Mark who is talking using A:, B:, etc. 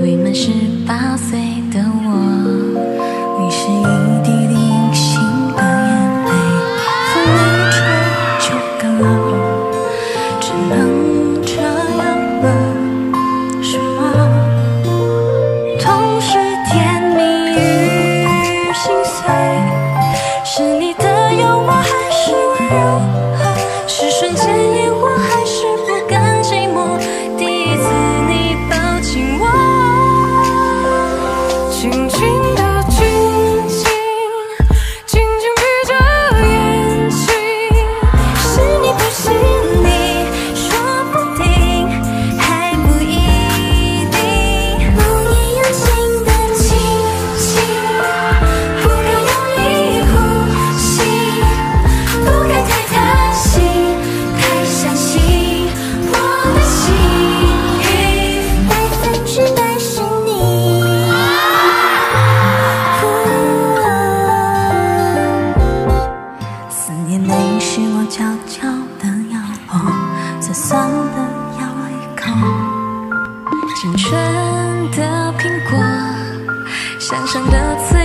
A: 未满十八岁的我，你是一滴零星的眼泪，风一吹就干了，只能这样了，是吗？同是甜蜜与心碎，是你的幽默还是温柔？是瞬间咬破，酸酸的咬一口，青春的苹果，香香的刺